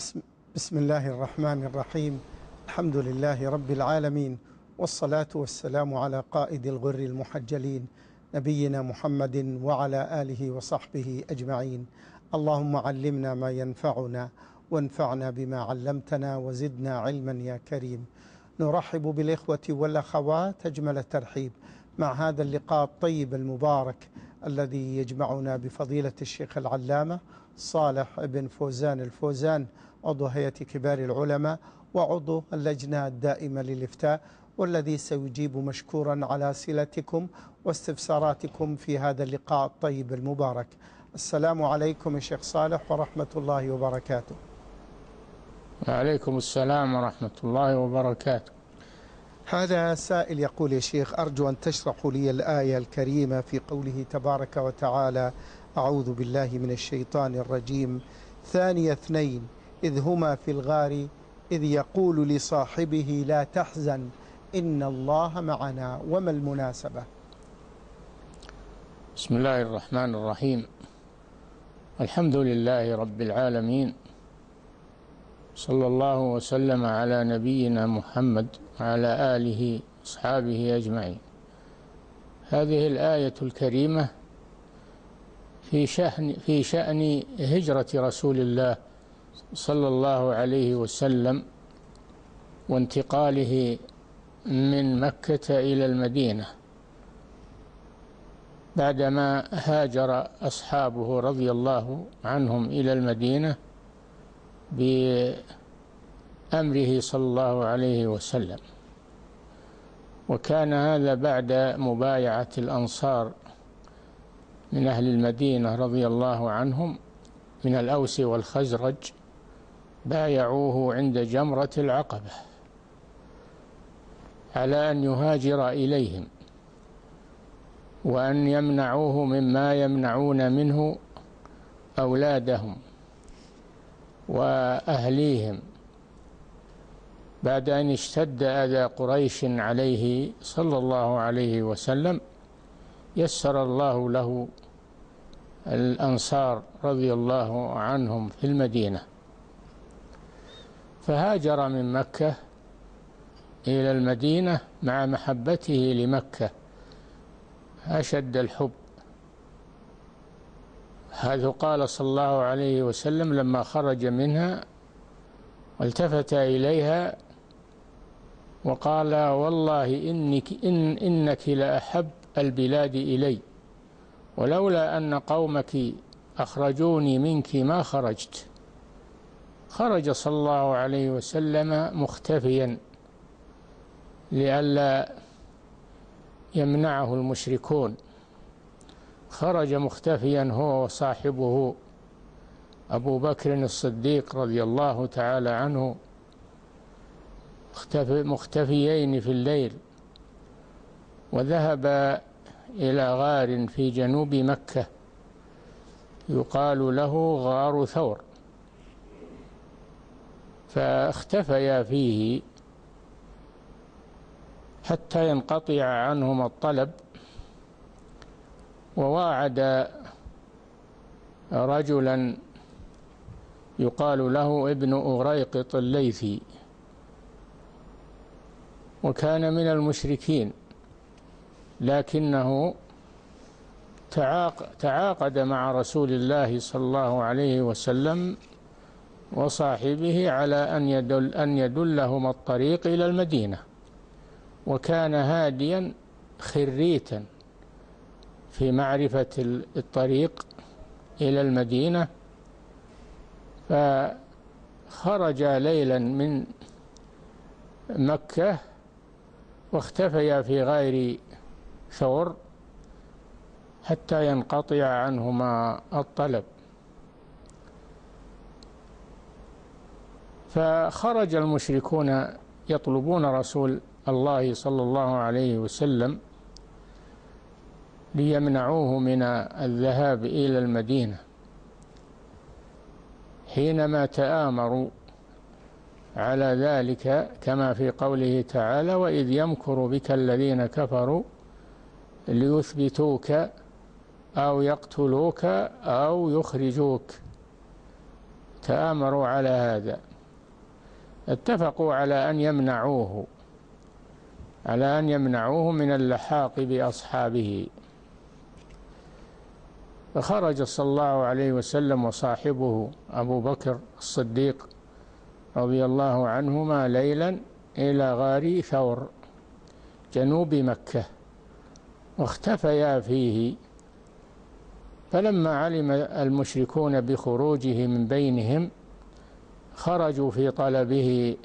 بسم, بسم الله الرحمن الرحيم. الحمد لله رب العالمين والصلاة والسلام على قائد الغر المحجلين نبينا محمد وعلى آله وصحبه أجمعين. اللهم علمنا ما ينفعنا وانفعنا بما علمتنا وزدنا علما يا كريم. نرحب بالإخوة والأخوات أجمل الترحيب مع هذا اللقاء الطيب المبارك الذي يجمعنا بفضيلة الشيخ العلامة صالح بن فوزان الفوزان عضو هيئة كبار العلماء وعضو اللجنة الدائمة للإفتاء والذي سيجيب مشكورا على أسئلتكم واستفساراتكم في هذا اللقاء الطيب المبارك. السلام عليكم يا شيخ صالح ورحمة الله وبركاته. وعليكم السلام ورحمة الله وبركاته. هذا سائل يقول يا شيخ أرجو أن تشرحوا لي الآية الكريمة في قوله تبارك وتعالى أعوذ بالله من الشيطان الرجيم. ثاني اثنين إذ هما في الغار إذ يقول لصاحبه لا تحزن إن الله معنا وما المناسبة؟ بسم الله الرحمن الرحيم. الحمد لله رب العالمين. صلى الله وسلم على نبينا محمد وعلى آله أصحابه أجمعين. هذه الآية الكريمة في شأن في شأن هجرة رسول الله صلى الله عليه وسلم وانتقاله من مكة إلى المدينة بعدما هاجر أصحابه رضي الله عنهم إلى المدينة بأمره صلى الله عليه وسلم. وكان هذا بعد مبايعة الأنصار من أهل المدينة رضي الله عنهم من الأوس والخزرج بايعوه عند جمرة العقبة على أن يهاجر إليهم وأن يمنعوه مما يمنعون منه أولادهم وأهليهم بعد أن اشتد أذى قريش عليه صلى الله عليه وسلم يسر الله له الأنصار رضي الله عنهم في المدينة. فهاجر من مكة إلى المدينة مع محبته لمكة. أشد الحب. هذا قال صلى الله عليه وسلم لما خرج منها والتفت إليها وقال والله إنك إن إنك لأحب البلاد إلي ولولا أن قومك أخرجوني منك ما خرجت. خرج صلى الله عليه وسلم مختفيا لئلا يمنعه المشركون. خرج مختفيا هو وصاحبه أبو بكر الصديق رضي الله تعالى عنه مختفيين في الليل وذهب إلى غار في جنوب مكة يقال له غار ثور. فاختفيا فيه حتى ينقطع عنهما الطلب وواعد رجلا يقال له ابن أغريقط الليثي وكان من المشركين لكنه تعاقد مع رسول الله صلى الله عليه وسلم وصاحبه على أن يدل أن يدلهما الطريق إلى المدينة. وكان هاديا خريتا في معرفة الطريق إلى المدينة. فخرج ليلا من مكة واختفيا في غير ثور حتى ينقطع عنهما الطلب. فخرج المشركون يطلبون رسول الله صلى الله عليه وسلم ليمنعوه من الذهاب إلى المدينة. حينما تآمروا على ذلك كما في قوله تعالى وإذ يمكر بك الذين كفروا ليثبتوك أو يقتلوك أو يخرجوك. تآمروا على هذا. اتفقوا على أن يمنعوه على أن يمنعوه من اللحاق بأصحابه. فخرج صلى الله عليه وسلم وصاحبه أبو بكر الصديق رضي الله عنهما ليلا إلى غار ثور جنوب مكة واختفيا فيه. فلما علم المشركون بخروجه من بينهم خرجوا في طلبه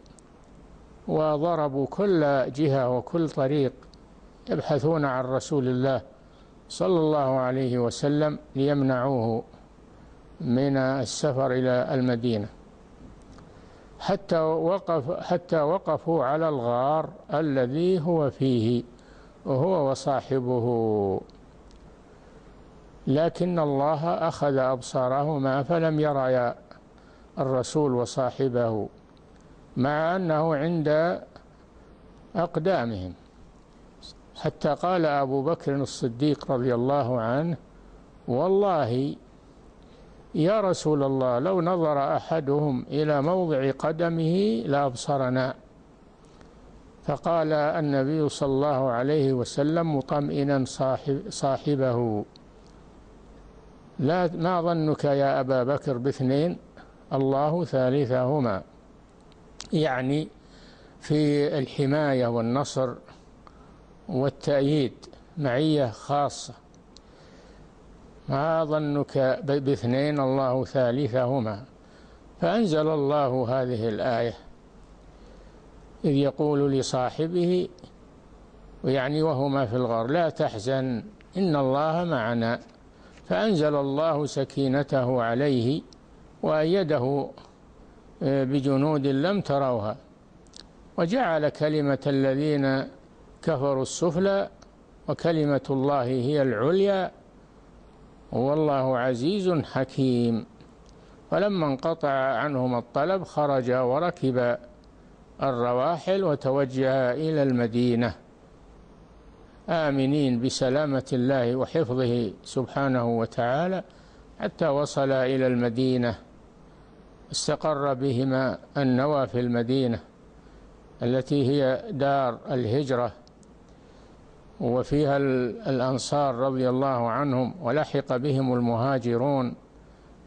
وضربوا كل جهة وكل طريق يبحثون عن رسول الله صلى الله عليه وسلم ليمنعوه من السفر إلى المدينة. حتى وقف حتى وقفوا على الغار الذي هو فيه وهو وصاحبه. لكن الله أخذ أبصارهما فلم يريا الرسول وصاحبه مع أنه عند أقدامهم. حتى قال أبو بكر الصديق رضي الله عنه والله يا رسول الله لو نظر أحدهم إلى موضع قدمه لأبصرنا. فقال النبي صلى الله عليه وسلم مطمئنا صاحب صاحبه لا ما ظنك يا أبا بكر باثنين؟ الله ثالثهما. يعني في الحماية والنصر والتأييد معية خاصة. ما ظنك باثنين الله ثالثهما؟ فأنزل الله هذه الآية. إذ يقول لصاحبه ويعني وهما في الغار لا تحزن إن الله معنا. فأنزل الله سكينته عليه وأيده آه، بجنود لم تروها. وجعل كلمة الذين كفروا السفلى وكلمة الله هي العليا والله عزيز حكيم. فلما انقطع عنهم الطلب خرج وركب الرواحل وتوجه إلى المدينة. آمنين بسلامة الله وحفظه سبحانه وتعالى حتى وصل إلى المدينة. استقر بهما النوى في المدينة التي هي دار الهجرة وفيها الأنصار رضي الله عنهم ولحق بهم المهاجرون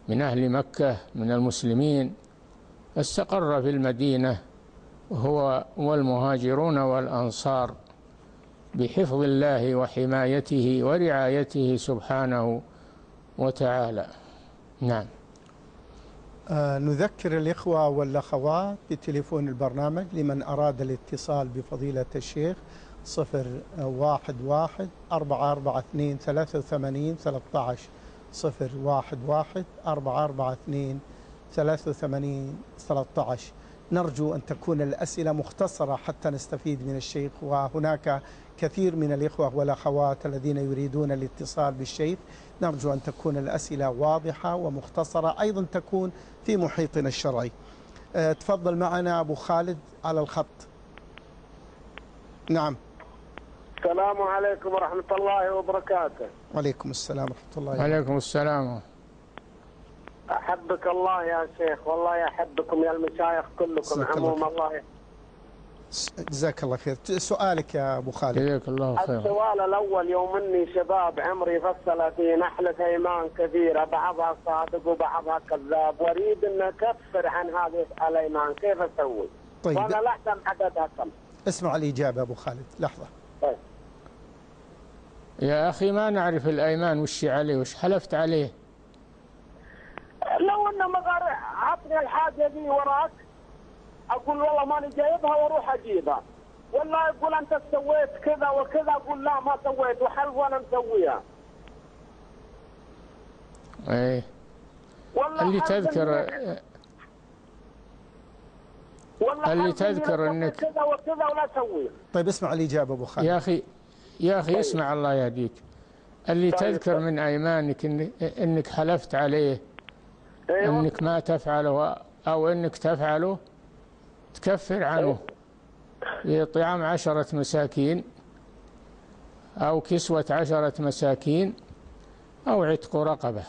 من أهل مكة من المسلمين. استقر في المدينة هو والمهاجرون والأنصار بحفظ الله وحمايته ورعايته سبحانه وتعالى. نعم. نذكر الإخوة والأخوات بتليفون البرنامج لمن أراد الاتصال بفضيلة الشيخ صفر واحد واحد أربعة أربعة اثنين ثلاثة وثمانين ثلاثة عشر. صفر واحد واحد أربعة أربعة اثنين ثلاثة وثمانين ثلاثة عشر. نرجو أن تكون الأسئلة مختصرة حتى نستفيد من الشيخ وهناك كثير من الإخوة والأخوات الذين يريدون الاتصال بالشيخ. نرجو أن تكون الأسئلة واضحة ومختصرة أيضا تكون في محيطنا الشرعي. أه، تفضل معنا أبو خالد على الخط. نعم. السلام عليكم ورحمة الله وبركاته. وعليكم السلام ورحمة الله وبركاته. وعليكم السلام. أحبك الله يا شيخ والله يحبكم يا المشايخ كلكم عموم الله. جزاك الله خير. سؤالك يا أبو خالد. جزاك الله خير السؤال الأول يوم أني شباب عمري فصل في نحلة أيمان كثيرة بعضها صادق وبعضها كذاب وأريد أن أكفر عن هذه الأيمان كيف أسوي؟ طيب. وأنا لا أحسن عددها كم. اسمع الإجابة أبو خالد. لحظة. طيب. يا أخي ما نعرف الأيمان وش عليه وش حلفت عليه. لو أنه مغار عطني الحاجة دي وراك. أقول والله ماني جايبها وأروح أجيبها. ولا يقول أنت سويت كذا وكذا أقول لا ما سويت وحلف وأنا مسويها. إيه. والله اللي تذكر والله اللي تذكر انك كذا وكذا ولا أسوي طيب اسمع الإجابة أبو خالد. يا أخي يا أخي اسمع الله يهديك. اللي طيب. تذكر طيب. من أيمانك إنك حلفت عليه أيوة. إنك ما تفعله أو إنك تفعله؟ تكفر عنه. بإطعام عشرة مساكين أو كسوة عشرة مساكين أو عتق رقبة.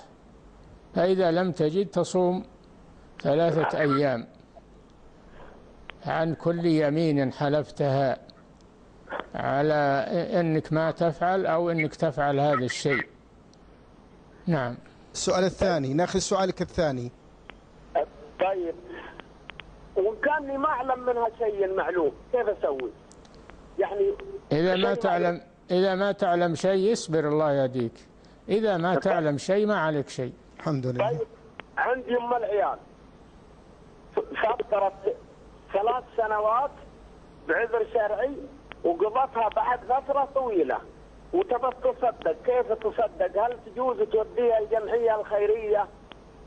فإذا لم تجد تصوم ثلاثة أيام. عن كل يمين حلفتها على أنك ما تفعل أو أنك تفعل هذا الشيء. نعم. السؤال الثاني ناخذ سؤالك الثاني. طيب. وإن كاني ما أعلم منها شيء معلوم كيف أسوي؟ يعني إذا ما تعلم إذا ما تعلم شيء اصبر الله يهديك. إذا ما تعلم شيء ما عليك شيء. الحمد لله. طيب عندي أم العيال. فترت ثلاث سنوات بعذر شرعي وقضتها بعد فترة طويلة. وتبت تصدق. كيف تصدق؟ هل تجوز توديها الجمعية الخيرية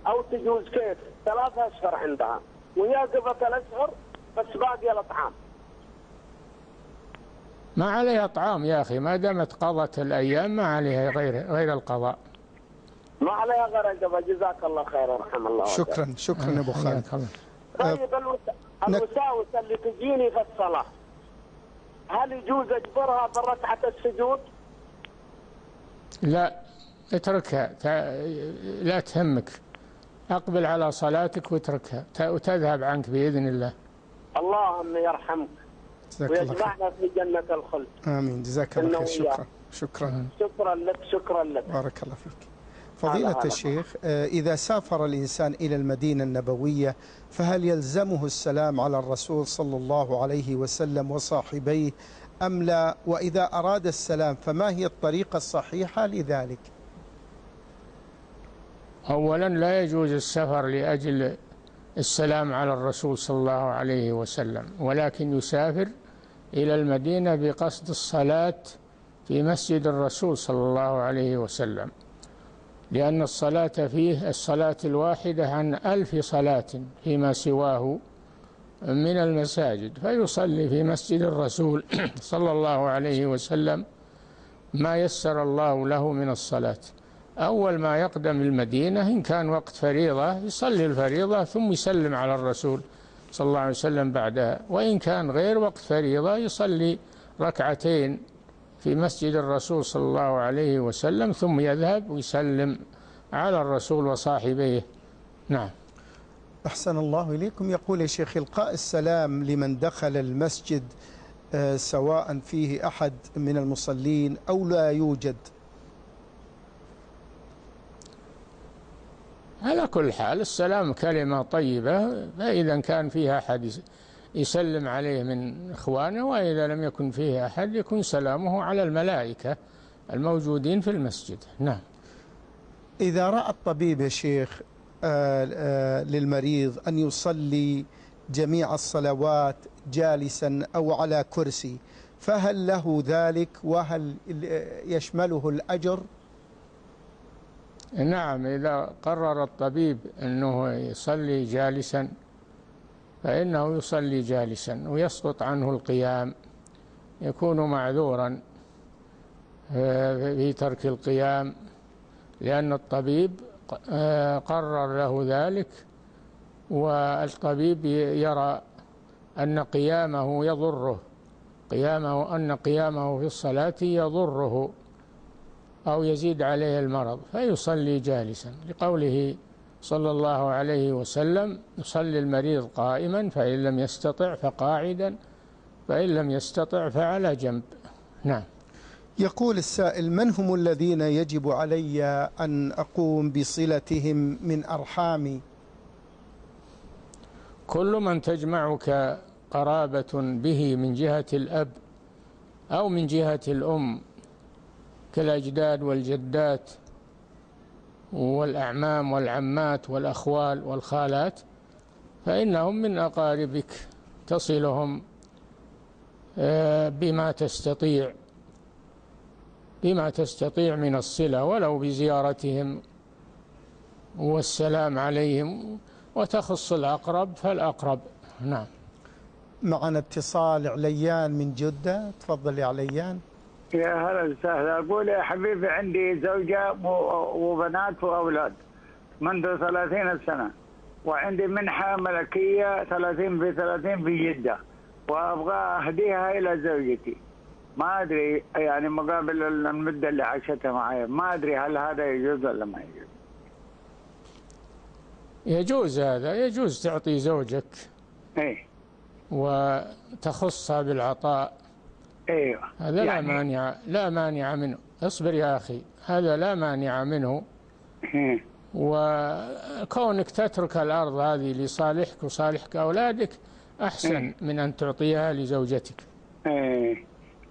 أو تجوز كيف؟ ثلاث أشهر عندها. وهي قضت الاشهر بس باقي الأطعام ما عليها طعام يا أخي ما دامت قضت الأيام ما عليها غير غير القضاء ما عليها غير القضاء جزاك الله خير رحم الله. شكرا شكرا أبو خالد. طيب الوس- الوساوس اللي تجيني في الصلاة هل يجوز أجبرها بركعة السجود؟ لا اتركها لا تهمك أقبل على صلاتك واتركها. وتذهب عنك بإذن الله. اللهم يرحمك. ويجمعنا في جنة الخلد. آمين. جزاك الله خير. شكرا. شكرا. شكرا لك شكرا لك. بارك الله فيك. فضيلة. الشيخ آه، إذا سافر الإنسان إلى المدينة النبوية فهل يلزمه السلام على الرسول صلى الله عليه وسلم وصاحبيه أم لا؟ وإذا أراد السلام فما هي الطريقة الصحيحة لذلك؟ أولا لا يجوز السفر لأجل السلام على الرسول صلى الله عليه وسلم ولكن يسافر إلى المدينة بقصد الصلاة في مسجد الرسول صلى الله عليه وسلم لأن الصلاة فيه الصلاة الواحدة عن ألف صلاة فيما سواه من المساجد فيصلي في مسجد الرسول صلى الله عليه وسلم ما يسر الله له من الصلاة. أول ما يقدم المدينة إن كان وقت فريضة يصلي الفريضة ثم يسلم على الرسول صلى الله عليه وسلم بعدها. وإن كان غير وقت فريضة يصلي ركعتين في مسجد الرسول صلى الله عليه وسلم ثم يذهب ويسلم على الرسول وصاحبيه. نعم. أحسن الله إليكم. يقول يا شيخ إلقاء السلام لمن دخل المسجد آه، سواء فيه أحد من المصلين أو لا يوجد؟ على كل حال السلام كلمة طيبة فإذا كان فيها أحد يس- يسلم عليه من إخوانه وإذا لم يكن فيه أحد يكون سلامه على الملائكة الموجودين في المسجد. نعم. إذا رأى الطبيب يا شيخ آه، آه، للمريض أن يصلي جميع الصلوات جالسا أو على كرسي فهل له ذلك؟ وهل يشمله الأجر؟ نعم إذا قرر الطبيب أنه يصلي جالسا فإنه يصلي جالسا ويسقط عنه القيام يكون معذورا آه، في ترك القيام لأن الطبيب آه، قرر له ذلك والطبيب يرى أن قيامه يضره قيامه أن قيامه في الصلاة يضره. أو يزيد عليه المرض فيصلي جالسا. لقوله صلى الله عليه وسلم يصلي المريض قائما فإن لم يستطع فقاعدا فإن لم يستطع فعلى جنب. نعم. يقول السائل من هم الذين يجب علي أن أقوم بصلتهم من أرحامي؟ كل من تجمعك قرابة به من جهة الأب أو من جهة الأم كالأجداد والجدات والأعمام والعمات والأخوال والخالات فإنهم من أقاربك تصلهم آه، بما تستطيع بما تستطيع من الصلة ولو بزيارتهم والسلام عليهم وتخص الأقرب فالأقرب. نعم. معنا اتصال عليان من جدة. تفضل يا عليان. يا هلا وسهلا. أقول يا حبيبي عندي زوجة وبنات وأولاد منذ 30 سنة وعندي منحة ملكية 30 في 30 في جدة وأبغى أهديها إلى زوجتي. ما أدري يعني مقابل المدة اللي عاشتها معي ما أدري هل هذا يجوز ولا ما يجوز. يجوز هذا يجوز تعطي زوجك إيه. وتخصها بالعطاء. إيوه. هذا لا يعني- مانع لا مانع منه. اصبر يا أخي هذا لا مانع منه. وكونك تترك الأرض هذه لصالحك وصالحك أولادك أحسن من أن تعطيها لزوجتك. إيه.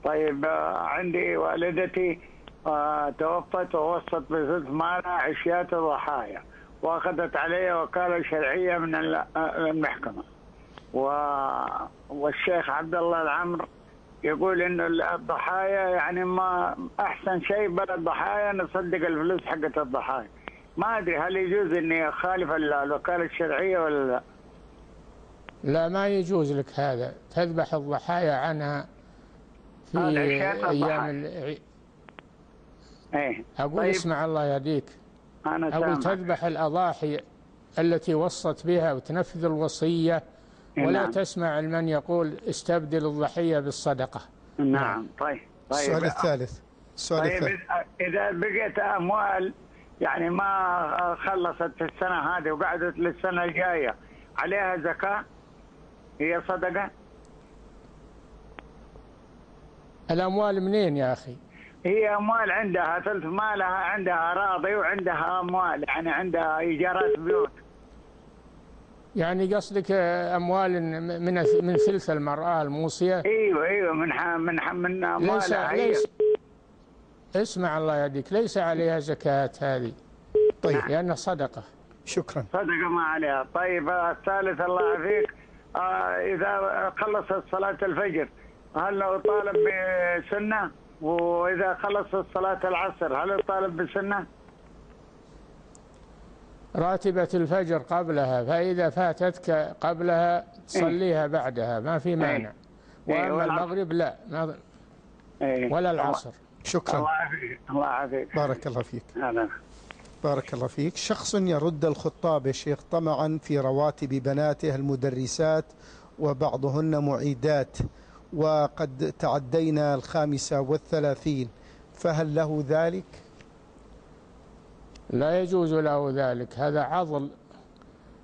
طيب آه، عندي والدتي آه، توفت ووصت بثلث مالها عشيات الضحايا وأخذت عليها وكالة شرعية من آه، المحكمة. والشيخ عبد الله العمر يقول انه الضحايا يعني ما أحسن شيء بلا الضحايا نصدق الفلوس حقت الضحايا ما أدري هل يجوز إني أخالف ال- الوكالة الشرعية ولا لا؟ لا ما يجوز لك هذا تذبح الضحايا عنها في أيام الضحايا. إيه أقول طيب. اسمع الله يهديك أنا أقول سامع تذبح الأضاحي التي وصت بها وتنفذ الوصية ولا نعم. تسمع من يقول استبدل الضحية بالصدقة. نعم طيب السؤال طيب الثالث. السؤال طيب الثالث. إذا بقيت أموال يعني ما خلصت في السنة هذه وقعدت للسنة الجاية عليها زكاة؟ هي صدقة؟ الأموال منين يا أخي؟ هي أموال عندها ثلث مالها عندها أراضي وعندها أموال يعني عندها إيجارات بيوت. يعني قصدك أموال من من ثلث المرأة الموصية؟ أيوه أيوه من ح من من ليس اموالها هي ليس اسمع الله يهديك ليس عليها زكاة هذه. طيب لأنها صدقة. شكرا. صدقة ما عليها. طيب الثالث الله يعافيك. آه إذا خلصت صلاة الفجر هل لو طالب بسنة؟ وإذا خلصت صلاة العصر هل يطالب بسنة؟ راتبة الفجر قبلها فإذا فاتتك قبلها تصليها بعدها ما في مانع. إيه، وأما. المغرب لا ما إيه. ولا العصر. شكرا. الله يعافيك الله يعافيك. بارك الله فيك. هذا بارك الله فيك. شخص يرد الخطاب يا شيخ طمعا في رواتب بناته المدرسات وبعضهن معيدات وقد تعدينا الخامسة والثلاثين فهل له ذلك؟ لا يجوز له ذلك. هذا عضل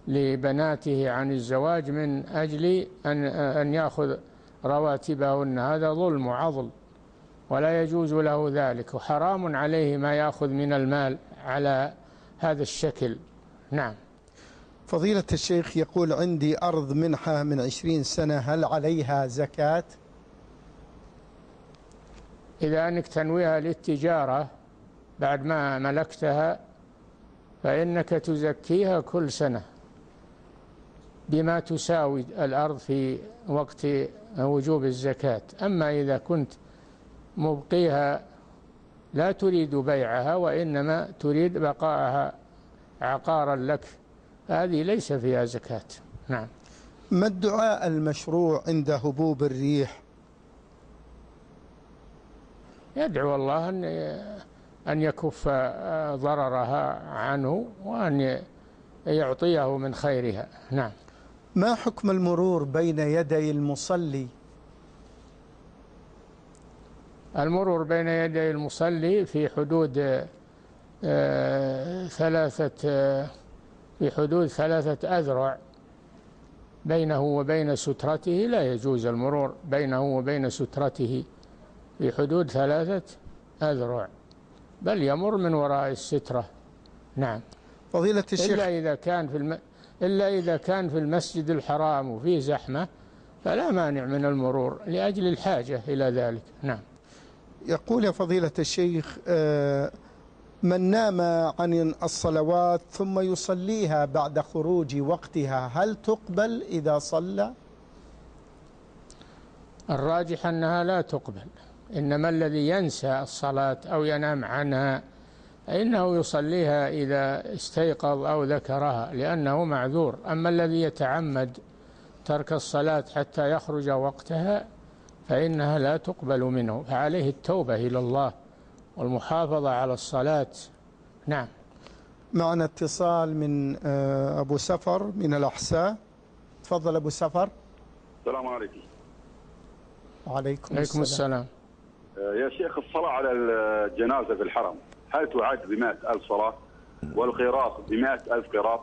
لبناته عن الزواج من أجل أن أن يأخذ رواتبهن. هذا ظلم وعضل ولا يجوز له ذلك. وحرام عليه ما يأخذ من المال على هذا الشكل. نعم. فضيلة الشيخ يقول عندي أرض منحة من عشرين سنة هل عليها زكاة؟ إذا أنك تنويها للتجارة بعد ما ملكتها فإنك تزكيها كل سنة بما تساوي الأرض في وقت وجوب الزكاة. أما إذا كنت مبقيها لا تريد بيعها وإنما تريد بقاءها عقارا لك هذه ليس فيها زكاة. نعم. ما الدعاء المشروع عند هبوب الريح؟ يدعو الله أن أن يكف ضررها عنه وأن يعطيه من خيرها. نعم. ما حكم المرور بين يدي المصلي؟ المرور بين يدي المصلي في حدود آه، ثلاثة آه، في حدود ثلاثة أذرع. بينه وبين سترته لا يجوز المرور. بينه وبين سترته في حدود ثلاثة أذرع. بل يمر من وراء السترة. نعم. فضيلة الشيخ إلا إذا كان في الم... إلا إذا كان في المسجد الحرام وفيه زحمة فلا مانع من المرور لأجل الحاجة إلى ذلك. نعم. يقول يا فضيلة الشيخ آه، من نام عن الصلوات ثم يصليها بعد خروج وقتها هل تقبل إذا صلى؟ الراجح أنها لا تقبل. إنما الذي ينسى الصلاة أو ينام عنها فإنه يصليها إذا استيقظ أو ذكرها لأنه معذور. أما الذي يتعمد ترك الصلاة حتى يخرج وقتها فإنها لا تقبل منه فعليه التوبة إلى الله والمحافظة على الصلاة. نعم. معنا اتصال من آه، أبو سفر من الأحساء. تفضل أبو سفر. السلام عليكم. وعليكم عليكم السلام. السلام. يا شيخ الصلاة على الجنازة في الحرم هل تعد بمائة ألف صلاة؟ والقراط بمائة ألف قراط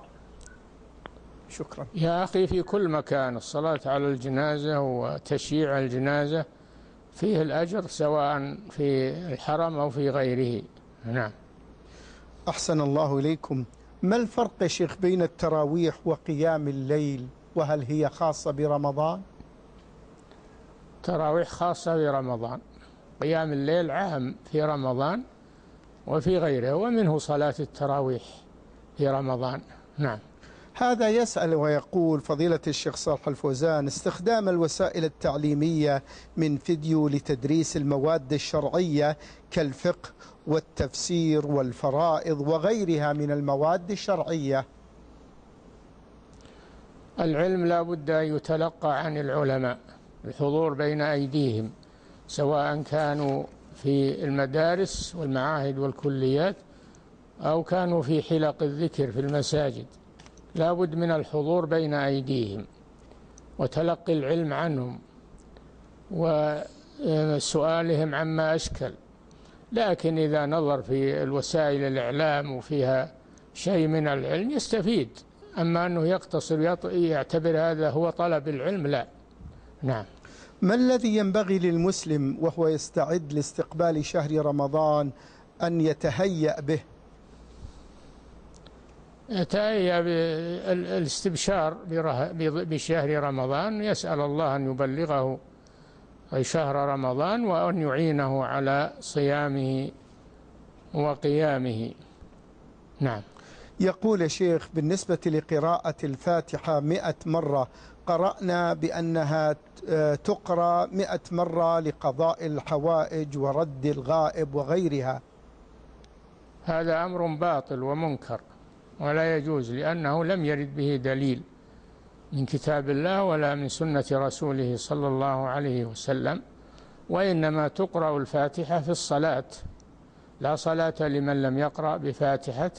شكرا. يا أخي في كل مكان الصلاة على الجنازة وتشييع الجنازة فيه الأجر سواء في الحرم أو في غيره. نعم. أحسن الله إليكم. ما الفرق يا شيخ بين التراويح وقيام الليل؟ وهل هي خاصة برمضان؟ تراويح خاصة برمضان. قيام الليل عام في رمضان وفي غيره ومنه صلاة التراويح في رمضان. نعم. هذا يسأل ويقول فضيلة الشيخ صالح الفوزان استخدام الوسائل التعليمية من فيديو لتدريس المواد الشرعية كالفقه والتفسير والفرائض وغيرها من المواد الشرعية؟ العلم لا بد أن يتلقى عن العلماء الحضور بين أيديهم. سواء كانوا في المدارس والمعاهد والكليات أو كانوا في حلق الذكر في المساجد. لا بد من الحضور بين أيديهم وتلقي العلم عنهم وسؤالهم عما أشكل. لكن إذا نظر في الوسائل الإعلام وفيها شيء من العلم يستفيد. أما أنه يقتصر يعتبر هذا هو طلب العلم لا. نعم. ما الذي ينبغي للمسلم وهو يستعد لاستقبال شهر رمضان أن يتهيأ به؟ يتهيأ بالاستبشار بشهر رمضان. يسأل الله أن يبلغه شهر رمضان وأن يعينه على صيامه وقيامه. نعم. يقول يا شيخ بالنسبة لقراءة الفاتحة مئة مرة قرأنا بأنها تقرأ مئة مرة لقضاء الحوائج ورد الغائب وغيرها. هذا أمر باطل ومنكر ولا يجوز لأنه لم يرد به دليل من كتاب الله ولا من سنة رسوله صلى الله عليه وسلم وإنما تقرأ الفاتحة في الصلاة. لا صلاة لمن لم يقرأ بفاتحة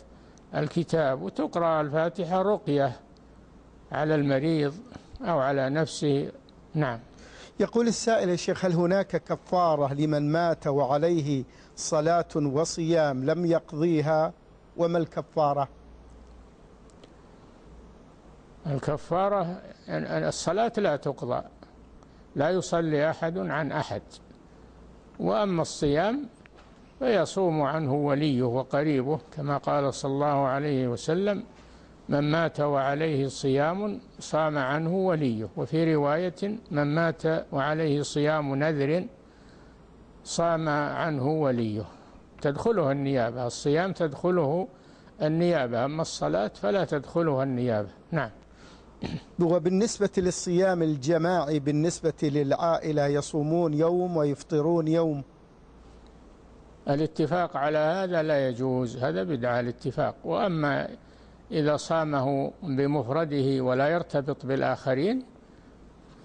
الكتاب وتقرأ الفاتحة رقية على المريض أو على نفسه نعم. يقول السائل يا شيخ هل هناك كفارة لمن مات وعليه صلاة وصيام لم يقضيها؟ وما الكفارة؟ الكفارة الصلاة لا تقضى لا يصلي أحد عن أحد. وأما الصيام فيصوم عنه وليه وقريبه كما قال صلى الله عليه وسلم من مات وعليه صيام صام عنه وليه. وفي رواية من مات وعليه صيام نذر صام عنه وليه. تدخله النيابة. الصيام تدخله النيابة. أما الصلاة فلا تدخلها النيابة. نعم. وبالنسبة للصيام الجماعي بالنسبة للعائلة يصومون يوم ويفطرون يوم. الاتفاق على هذا لا يجوز. هذا بدعة الاتفاق. وأما إذا صامه بمفرده ولا يرتبط بالآخرين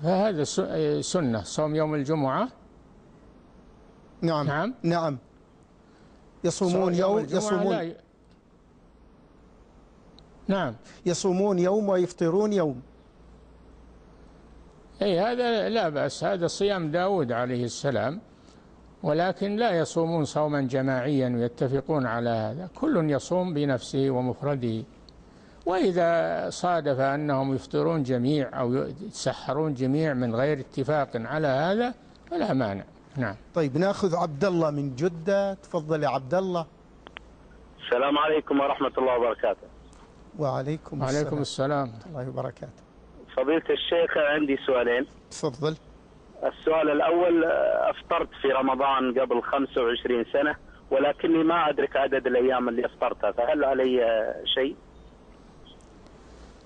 فهذا سنة صوم يوم الجمعة. نعم. نعم, نعم. يصومون يوم, يوم يصومون لا نعم. يصومون يوم ويفطرون يوم. أي هذا لا بأس. هذا صيام داود عليه السلام. ولكن لا يصومون صوما جماعيا ويتفقون على هذا. كل يصوم بنفسه ومفرده. وإذا صادف أنهم يفطرون جميع أو يتسحرون جميع من غير اتفاق على هذا فلا مانع. نعم. طيب نأخذ عبد الله من جدة. تفضل يا عبد الله السلام عليكم ورحمة الله وبركاته. وعليكم السلام. وعليكم السلام. الله وبركاته. فضيلة الشيخ عندي سؤالين. تفضل. السؤال الأول أفطرت في رمضان قبل 25 سنة ولكني ما أدرك عدد الأيام اللي أفطرتها فهل علي شيء؟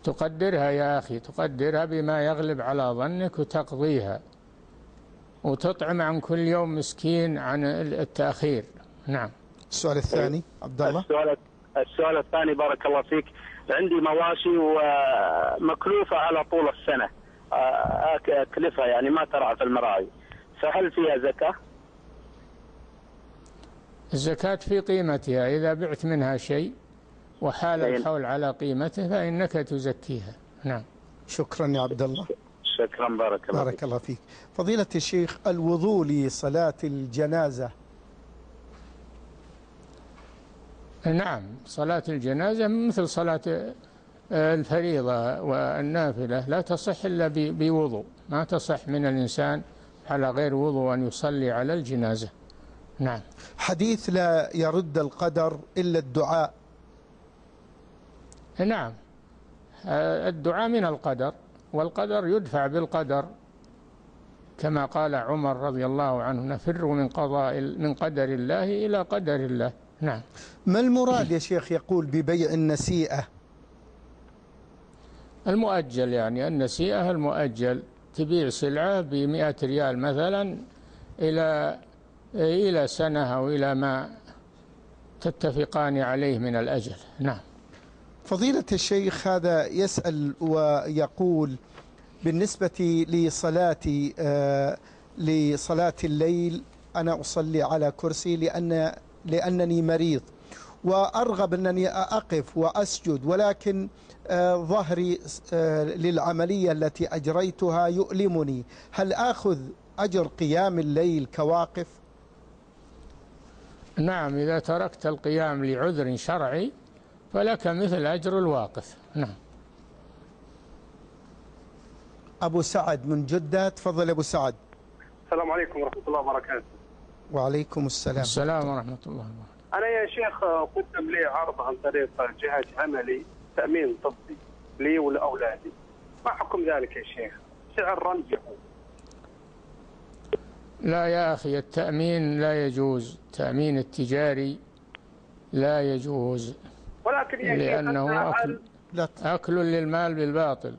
تقدرها يا أخي تقدرها بما يغلب على ظنك وتقضيها. وتطعم عن كل يوم مسكين عن التأخير. نعم. السؤال الثاني عبد الله؟ السؤال السؤال الثاني بارك الله فيك. عندي مواشي ومكلوفة على طول السنة. أكلفها يعني ما ترعى في المراعي. فهل فيها زكاة؟ الزكاة في قيمتها إذا بعت منها شيء وحال الحول على قيمته فإنك تزكيها. نعم. شكرا يا عبد الله. شكرا بارك الله بارك الله فيك. فضيلة الشيخ الوضوء لصلاة الجنازة. نعم صلاة الجنازة مثل صلاة الفريضة والنافلة. لا تصح إلا بوضوء. ما تصح من الإنسان على غير وضوء أن يصلي على الجنازة. نعم. حديث لا يرد القدر إلا الدعاء. نعم. الدعاء من القدر والقدر يدفع بالقدر. كما قال عمر رضي الله عنه نفر من قضاء من قدر الله إلى قدر الله. نعم. ما المراد يا شيخ يقول ببيع النسيئة؟ المؤجل يعني النسيئة المؤجل. تبيع سلعة بمئة ريال مثلا إلى إلى سنة أو إلى ما تتفقان عليه من الأجل. نعم. فضيلة الشيخ هذا يسأل ويقول بالنسبة لصلاة آه، لصلاة الليل أنا أصلي على كرسي لأن لأنني مريض وأرغب أنني أقف وأسجد ولكن آه، ظهري آه، للعملية التي أجريتها يؤلمني هل آخذ أجر قيام الليل كواقف؟ نعم إذا تركت القيام لعذر شرعي فلك مثل أجر الواقف. نعم. أبو سعد من جدة. تفضل أبو سعد. السلام عليكم ورحمة الله وبركاته. وعليكم السلام. السلام ورحمة الله وبركاته. أنا يا شيخ قدم لي عرض عن طريق جهة عملي تأمين طبي لي ولأولادي. ما حكم ذلك يا شيخ؟ سعر رمزي. لا يا أخي التأمين لا يجوز. التأمين التجاري لا يجوز. ولكن يا لأنه أكل, أكل للمال بالباطل.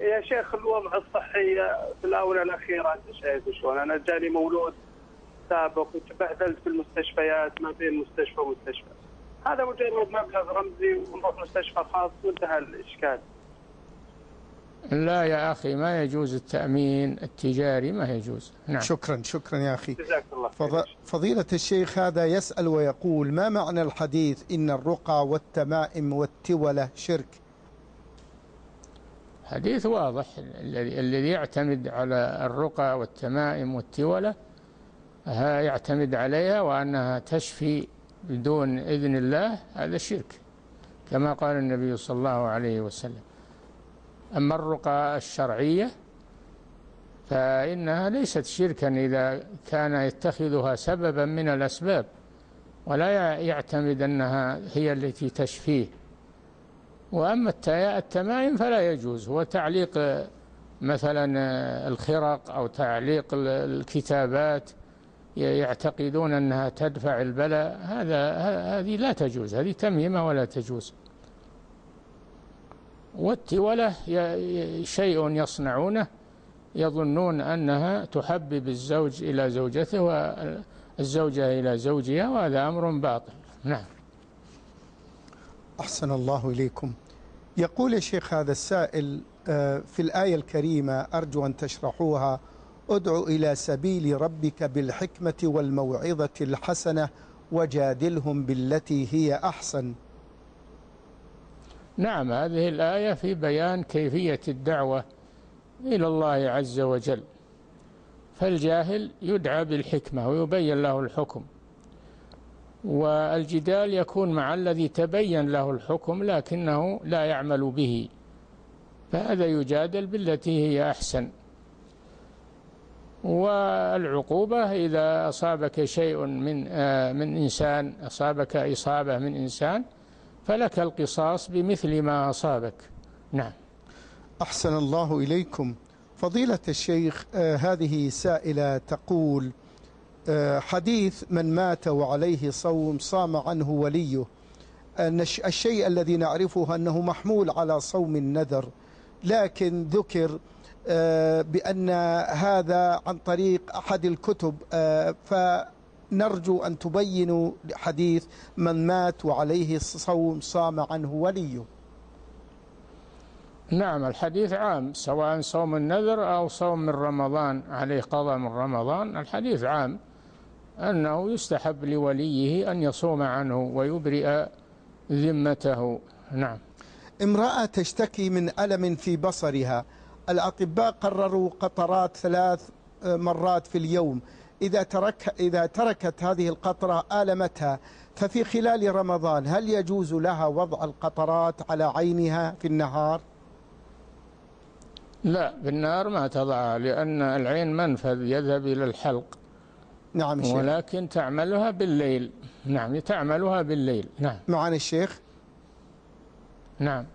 يا شيخ الوضع الصحي في الآونة الأخيرة أنت شايف شلون؟ أنا جاني مولود سابق وتبهدلت في المستشفيات ما بين مستشفى ومستشفى. هذا مجرد مبلغ رمزي ونروح مستشفى خاص وانتهى الإشكال. لا يا أخي ما يجوز التأمين التجاري ما يجوز. نعم. شكرا شكرا يا أخي. جزاك الله فض... فضيلة الشيخ هذا يسأل ويقول ما معنى الحديث إن الرقى والتمائم والتولة شرك؟ حديث واضح. الذي الذي يعتمد على الرقى والتمائم والتولة يعتمد عليها وأنها تشفي بدون إذن الله هذا شرك كما قال النبي صلى الله عليه وسلم. أما الرقى الشرعية فإنها ليست شركا إذا كان يتخذها سببا من الأسباب ولا يعتمد أنها هي التي تشفيه. وأما التمائم فلا يجوز. هو تعليق مثلا الخرق أو تعليق الكتابات يعتقدون أنها تدفع البلاء. هذا هذه لا تجوز هذه تميمة ولا تجوز. والتولة شيء يصنعونه يظنون أنها تحبب الزوج إلى زوجته والزوجة إلى زوجها وهذا أمر باطل. نعم. أحسن الله إليكم. يقول يا شيخ هذا السائل آه، في الآية الكريمة أرجو أن تشرحوها ادع إلى سبيل ربك بالحكمة والموعظة الحسنة وجادلهم بالتي هي أحسن. نعم هذه الآية في بيان كيفية الدعوة إلى الله عز وجل. فالجاهل يدعى بالحكمة ويبين له الحكم والجدال يكون مع الذي تبين له الحكم لكنه لا يعمل به. فهذا يجادل بالتي هي أحسن. والعقوبة إذا أصابك شيء من آه، من إنسان أصابك إصابة من إنسان فلك القصاص بمثل ما أصابك. نعم. أحسن الله إليكم. فضيلة الشيخ آه هذه سائلة تقول آه حديث من مات وعليه صوم صام عنه وليه. الشيء الذي نعرفه أنه محمول على صوم النذر لكن ذكر آه بأن هذا عن طريق أحد الكتب آه نرجو أن تبينوا حديث من مات وعليه صوم صام عنه وليه. نعم الحديث عام سواء صوم النذر أو صوم من رمضان عليه قضاء من رمضان. الحديث عام أنه يستحب لوليه أن يصوم عنه ويبرئ ذمته. نعم. امرأة تشتكي من ألم في بصرها. الأطباء قرروا قطرات ثلاث مرات في اليوم إذا ترك إذا تركت هذه القطرة آلمتها ففي خلال رمضان هل يجوز لها وضع القطرات على عينها في النهار؟ لا بالنهار ما تضعها لأن العين منفذ يذهب إلى الحلق. نعم الشيخ. ولكن تعملها بالليل. نعم تعملها بالليل. نعم. معنا الشيخ؟ نعم.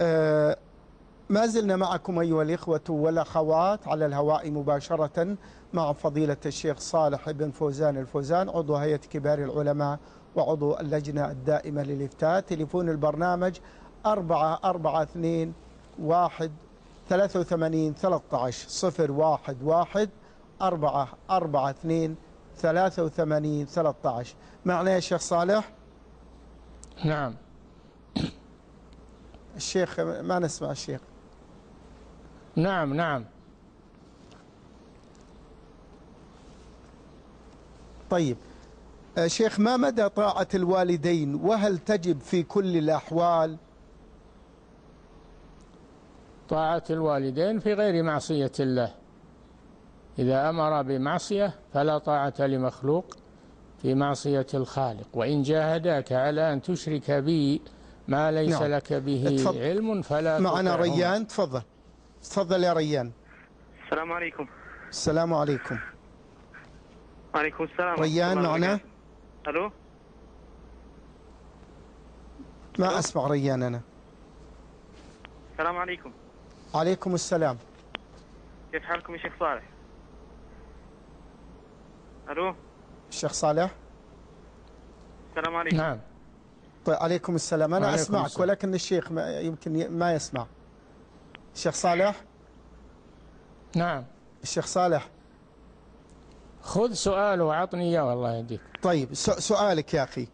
آه ما زلنا معكم أيها الإخوة والأخوات على الهواء مباشرة. مع فضيلة الشيخ صالح بن فوزان الفوزان عضو هيئة كبار العلماء وعضو اللجنة الدائمة للإفتاء. تليفون البرنامج أربعة أربعة اثنين واحد ثلاثة وثمانين ثلاثة عشر صفر واحد واحد أربعة أربعة اثنين ثلاثة وثمانين ثلاثة عشر. معنا يا شيخ صالح؟ نعم. الشيخ ما نسمع الشيخ؟ نعم نعم. طيب. آه، شيخ ما مدى طاعة الوالدين؟ وهل تجب في كل الأحوال؟ طاعة الوالدين في غير معصية الله. إذا أمر بمعصية فلا طاعة لمخلوق في معصية الخالق. وإن جاهداك على أن تشرك بي ما ليس نعم. لك به اتفضل. علم فلا معنا. ريان تفضل. تفضل يا ريان. السلام عليكم. السلام عليكم. وعليكم السلام ريان معنا. ألو؟ ما أسمع ريان أنا. السلام عليكم. عليكم السلام. كيف حالكم يا شيخ صالح؟ ألو؟ الشيخ صالح؟ السلام عليكم. نعم. طيب عليكم السلام. أنا وعليكم أسمعك السلام. ولكن الشيخ ما يمكن ما يسمع. الشيخ صالح؟ نعم. الشيخ صالح؟ خذ سؤال وعطني إياه والله يهديك. طيب س- سؤالك يا أخي.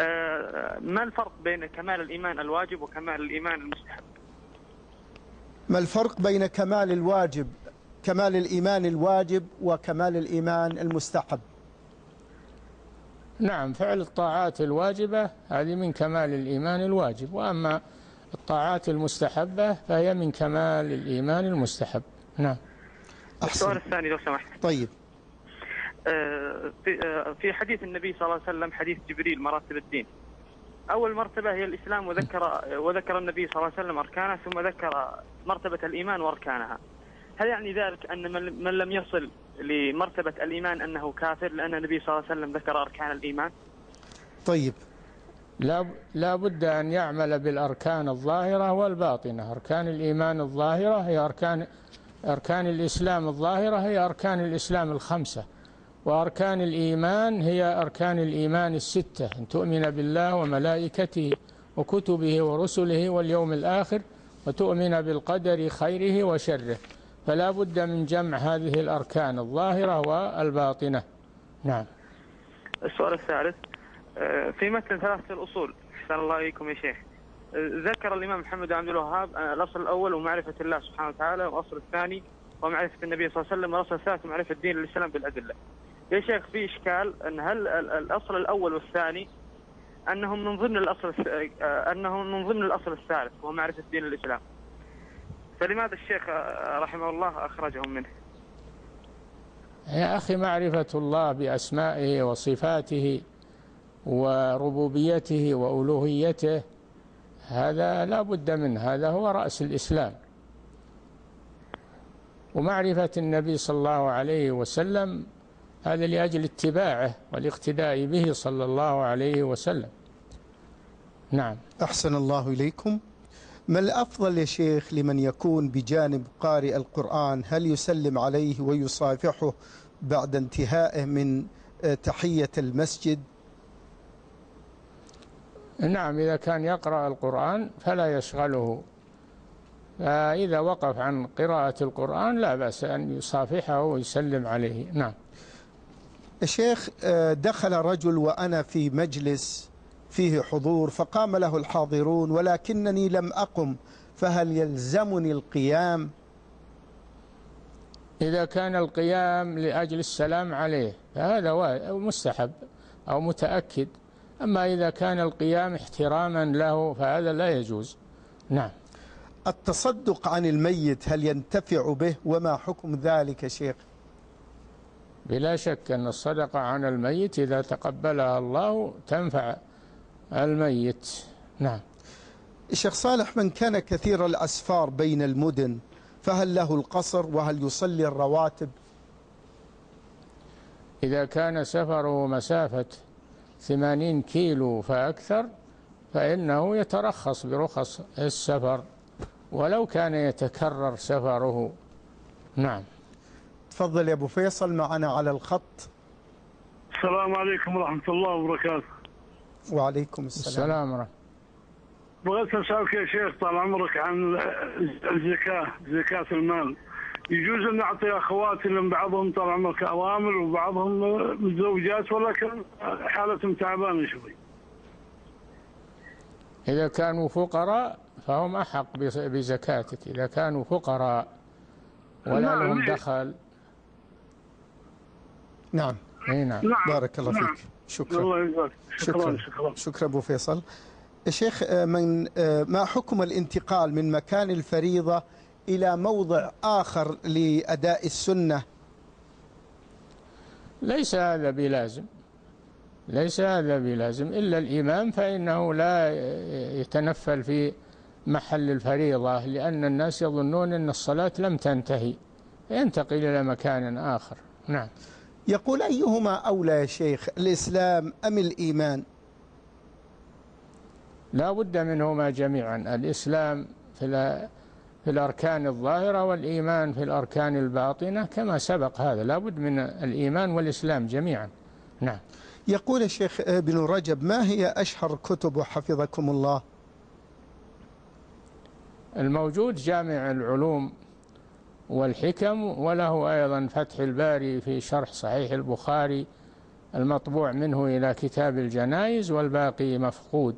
آه ما الفرق بين كمال الإيمان الواجب وكمال الإيمان المستحب؟ ما الفرق بين كمال الواجب كمال الإيمان الواجب وكمال الإيمان المستحب؟ نعم فعل الطاعات الواجبة هذه من كمال الإيمان الواجب وأما الطاعات المستحبة فهي من كمال الإيمان المستحب. نعم. السؤال الثاني لو سمحت. طيب. في آه، في حديث النبي صلى الله عليه وسلم حديث جبريل مراتب الدين. أول مرتبة هي الإسلام وذكر وذكر النبي صلى الله عليه وسلم أركانه ثم ذكر مرتبة الإيمان وأركانها. هل يعني ذلك أن من من لم يصل لمرتبة الإيمان أنه كافر لأن النبي صلى الله عليه وسلم ذكر أركان الإيمان؟ طيب. لا لا بد أن يعمل بالأركان الظاهرة والباطنة. أركان الإيمان الظاهرة هي أركان أركان الإسلام الظاهرة هي أركان الإسلام الخمسة. وأركان الإيمان هي أركان الإيمان الستة أن تؤمن بالله وملائكته وكتبه ورسله واليوم الآخر وتؤمن بالقدر خيره وشره. فلا بد من جمع هذه الأركان الظاهرة والباطنة. نعم. السؤال الثالث آه، في متن ثلاثة الأصول أحسن الله إليكم يا شيخ. آه، ذكر الإمام محمد عبد الوهاب آه، الأصل الأول ومعرفة الله سبحانه وتعالى والأصل الثاني ومعرفة النبي صلى الله عليه وسلم والأصل الثالث معرفة دين الإسلام بالأدلة. يا شيخ في إشكال أن هل ال- الأصل الأول والثاني أنهم من ضمن الأصل الث- آه، أنهم من ضمن الأصل الثالث وهو معرفة دين الإسلام. فلماذا الشيخ آه، رحمه الله أخرجهم منه؟ يا أخي معرفة الله بأسمائه وصفاته وربوبيته وألوهيته هذا لا بد منه هذا هو رأس الإسلام. ومعرفة النبي صلى الله عليه وسلم هذا لأجل اتباعه والاقتداء به صلى الله عليه وسلم. نعم. أحسن الله إليكم. ما الأفضل يا شيخ لمن يكون بجانب قارئ القرآن؟ هل يسلم عليه ويصافحه بعد انتهائه من آه، تحية المسجد؟ نعم إذا كان يقرأ القرآن فلا يشغله. فإذا وقف عن قراءة القرآن لا بأس أن يصافحه ويسلم عليه. نعم. شيخ آه، دخل رجل وأنا في مجلس فيه حضور فقام له الحاضرون ولكنني لم أقم فهل يلزمني القيام؟ إذا كان القيام لأجل السلام عليه فهذا مستحب أو متأكد. أما إذا كان القيام احتراما له فهذا لا يجوز. نعم. التصدق عن الميت هل ينتفع به؟ وما حكم ذلك شيخ؟ بلا شك أن الصدقة عن الميت إذا تقبلها الله تنفع الميت. نعم. الشيخ صالح من كان كثير الأسفار بين المدن فهل له القصر وهل يصلي الرواتب؟ إذا كان سفره مسافة ثمانين كيلو فأكثر فإنه يترخص برخص السفر ولو كان يتكرر سفره. نعم. تفضل يا أبو فيصل معنا على الخط. السلام عليكم ورحمة الله وبركاته. وعليكم السلام. السلام ورحمة بغيت أسألك يا شيخ طال عمرك عن الزكاة زكاة المال. يجوز أن نعطي أخواتي لأن بعضهم طال عمرك أوامر وبعضهم متزوجات ولكن حالتهم تعبانة شوي. إذا كانوا فقراء فهم أحق بز- بزكاتك. إذا كانوا فقراء ولا نعم. لهم دخل نعم. أي نعم. نعم. بارك الله نعم. فيك. شكرا. الله يجزاك. شكرا. شكرا. شكرا. شكرا. أبو فيصل. الشيخ آه، من آه، ما حكم الانتقال من مكان الفريضة إلى موضع آخر لأداء السنة؟ ليس هذا بلازم. ليس هذا بلازم. إلا الإمام فإنه لا يتنفل في محل الفريضة لأن الناس يظنون أن الصلاة لم تنتهي. ينتقل إلى مكان آخر. نعم. يقول أيهما أولى يا شيخ الإسلام أم الإيمان؟ لا بد منهما جميعا الإسلام في في الأركان الظاهرة والإيمان في الأركان الباطنة كما سبق هذا لا بد من الإيمان والإسلام جميعا. نعم. يقول الشيخ ابن رجب ما هي أشهر كتب حفظكم الله؟ الموجود جامع العلوم والحكم وله أيضا فتح الباري في شرح صحيح البخاري المطبوع منه إلى كتاب الجنائز والباقي مفقود.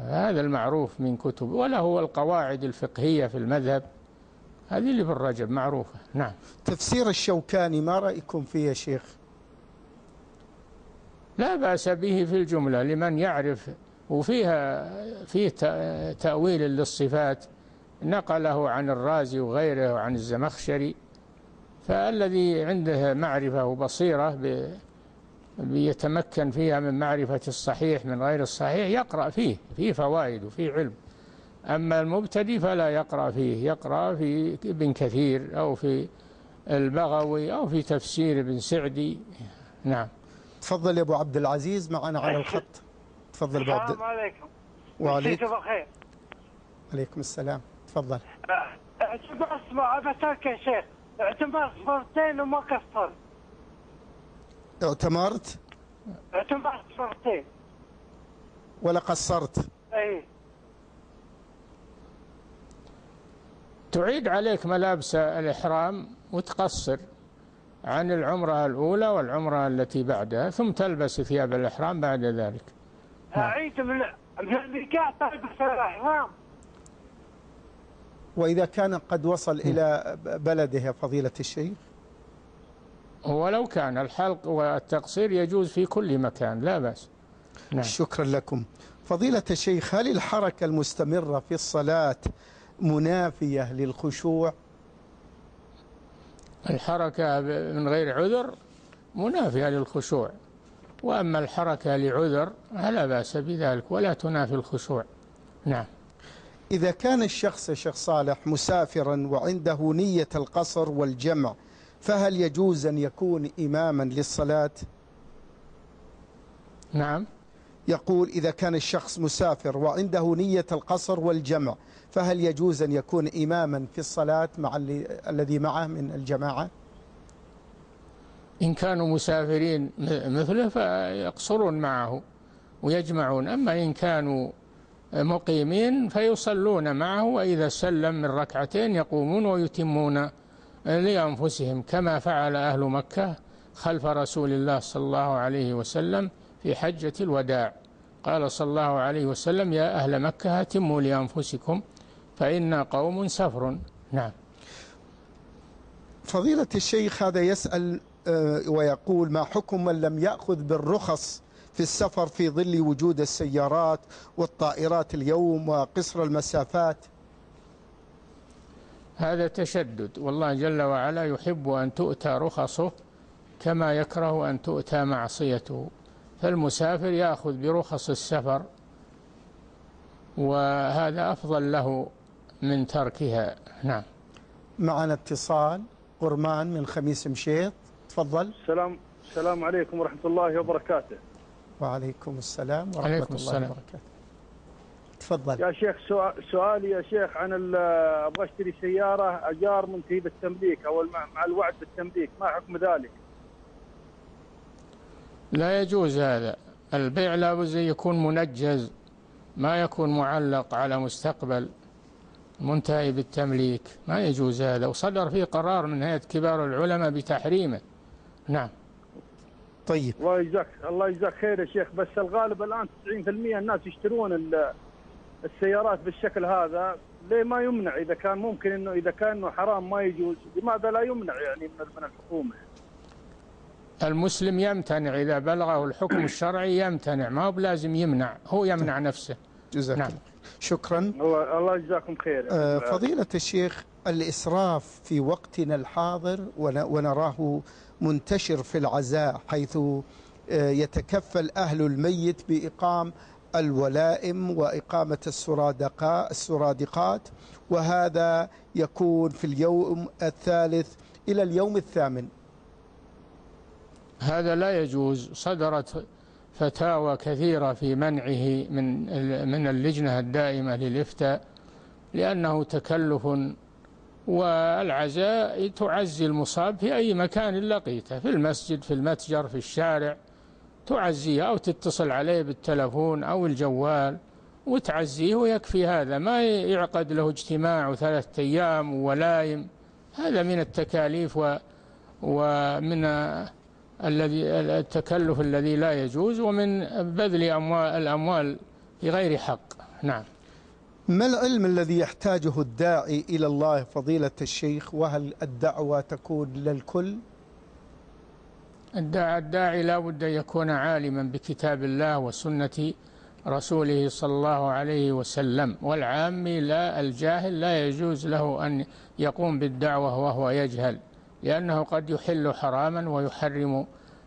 هذا المعروف من كتب وله القواعد الفقهية في المذهب. هذه اللي في الرجب معروفة. نعم. تفسير الشوكاني ما رأيكم فيه يا شيخ؟ لا بأس به في الجملة لمن يعرف وفيها فيه تأ- تأويل للصفات. نقله عن الرازي وغيره وعن الزمخشري فالذي عنده معرفة وبصيرة بيتمكن فيها من معرفة الصحيح من غير الصحيح يقرأ فيه فيه فوائد وفيه علم. أما المبتدي فلا يقرأ فيه يقرأ في ابن كثير أو في البغوي أو في تفسير ابن سعدي. نعم. تفضل يا أبو عبد العزيز معنا على الخط. تفضل أبو عبد السلام عليكم. وعليكم بخير عليكم السلام. تفضل. اعتبر اسمع بسألك يا شيخ. اعتبر صفرتين وما كفر اعتمرت؟ اعتبر صفرتين ولا قصرت؟ إي. تعيد عليك ملابس الإحرام وتقصر عن العمرة الأولى والعمرة التي بعدها ثم تلبس ثياب الإحرام بعد ذلك. أعيد من من الميقات تلبس الإحرام. وإذا كان قد وصل إلى بلده يا فضيلة الشيخ؟ ولو كان الحلق والتقصير يجوز في كل مكان لا بأس. نعم. شكرا لكم. فضيلة الشيخ هل الحركة المستمرة في الصلاة منافية للخشوع؟ الحركة من غير عذر منافية للخشوع. وأما الحركة لعذر فلا بأس بذلك ولا تنافي الخشوع. نعم. إذا كان الشخص شيخ صالح مسافرا وعنده نية القصر والجمع فهل يجوز أن يكون إماما للصلاة؟ نعم. يقول إذا كان الشخص مسافر وعنده نية القصر والجمع فهل يجوز أن يكون إماما في الصلاة مع الذي معه من الجماعة؟ إن كانوا مسافرين مثله فيقصرون معه ويجمعون أما إن كانوا مقيمين فيصلون معه وإذا سلم من ركعتين يقومون ويتمون لأنفسهم كما فعل أهل مكة خلف رسول الله صلى الله عليه وسلم في حجة الوداع. قال صلى الله عليه وسلم يا أهل مكة أتموا لأنفسكم فإنا قوم سفر. نعم. فضيلة الشيخ هذا يسأل آه، ويقول ما حكم من لم يأخذ بالرخص في السفر في ظل وجود السيارات والطائرات اليوم وقصر المسافات؟ هذا تشدد. والله جل وعلا يحب أن تؤتى رخصه كما يكره أن تؤتى معصيته. فالمسافر يأخذ برخص السفر وهذا أفضل له من تركها. نعم. معنا اتصال. قرمان من خميس مشيط. تفضل. السلام السلام عليكم ورحمة الله وبركاته. وعليكم السلام ورحمة عليكم الله السلام. وبركاته. تفضل. يا شيخ سؤال سؤالي يا شيخ عن ال- أبغى أشتري سيارة أجار منتهي بالتمليك أو الم- مع الوعد بالتمليك ما حكم ذلك؟ لا يجوز هذا. البيع لابد يكون منجز ما يكون معلق على مستقبل منتهي بالتمليك. ما يجوز هذا. وصدر فيه قرار من هيئة كبار العلماء بتحريمه. نعم. طيب. الله يجزاك الله يجزاك خير يا شيخ. بس الغالب الآن 90% الناس يشترون ال- السيارات بالشكل هذا. ليه ما يمنع؟ إذا كان ممكن إنه إذا كان إنه حرام ما يجوز. لماذا لا يمنع يعني من من الحكومة؟ المسلم يمتنع. إذا بلغه الحكم الشرعي يمتنع. ما هو بلازم يمنع. هو يمنع نفسه. جزاك نعم. الله شكرا. الله الله يجزاكم خير يا آه،. فضيلة الشيخ الإسراف في وقتنا الحاضر ون- ونراه منتشر في العزاء حيث آه، يتكفل أهل الميت بإقام الولائم وإقامة السرادقات. وهذا يكون في اليوم الثالث إلى اليوم الثامن. هذا لا يجوز. صدرت فتاوى كثيرة في منعه من من اللجنة الدائمة للإفتاء لأنه تكلف والعزاء تعزي المصاب في أي مكان لقيته في المسجد في المتجر في الشارع. تعزيه أو تتصل عليه بالتلفون أو الجوال وتعزيه ويكفي هذا. ما يعقد له اجتماع وثلاثة أيام وولايم. هذا من التكاليف و ومن الذي التكلف الذي لا يجوز ومن بذل أموال الأموال بغير حق. نعم. ما العلم الذي يحتاجه الداعي إلى الله فضيلة الشيخ؟ وهل الدعوة تكون للكل؟ الداعي, الداعي لا بد يكون عالما بكتاب الله وسنة رسوله صلى الله عليه وسلم والعامي لا الجاهل لا يجوز له أن يقوم بالدعوة وهو يجهل لأنه قد يحل حراما ويحرم